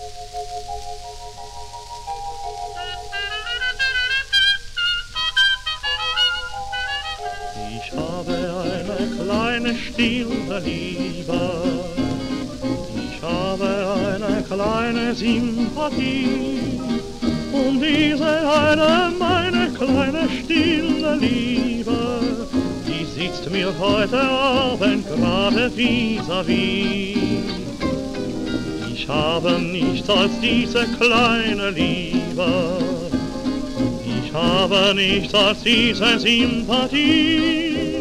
Ich habe eine kleine stille Liebe, ich habe eine kleine Sympathie. Und diese eine, meine kleine stille Liebe, die sitzt mir heute Abend gerade vis-à-vis. vis habe nichts als diese kleine Liebe ich habe nichts als diese Sympathie.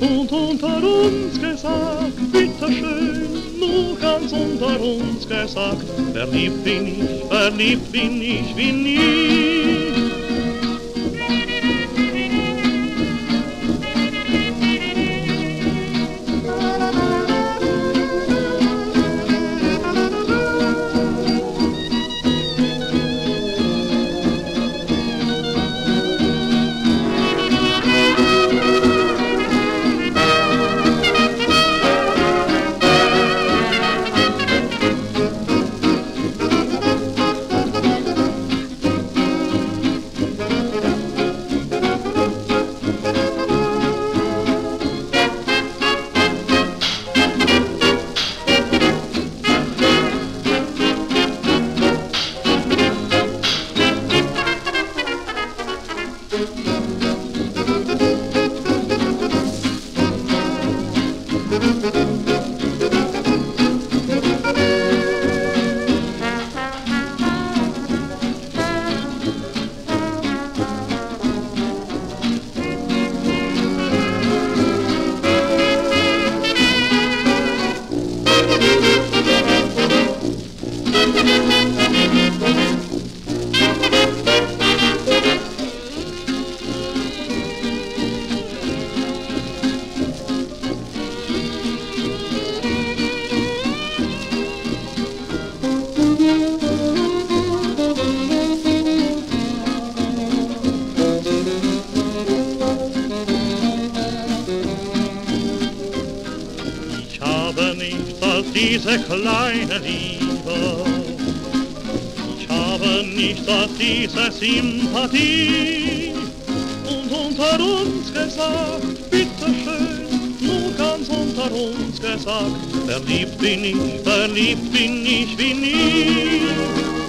Und unter uns gesagt, bitteschön, nur ganz unter uns gesagt, verliebt bin ich, verliebt bin ich wie nie. Música diese kleine Liebe. Ich habe nichts als diese Sympathie und unter uns gesagt, bitteschön, nur ganz unter uns gesagt, verliebt bin ich, verliebt bin ich wie nie.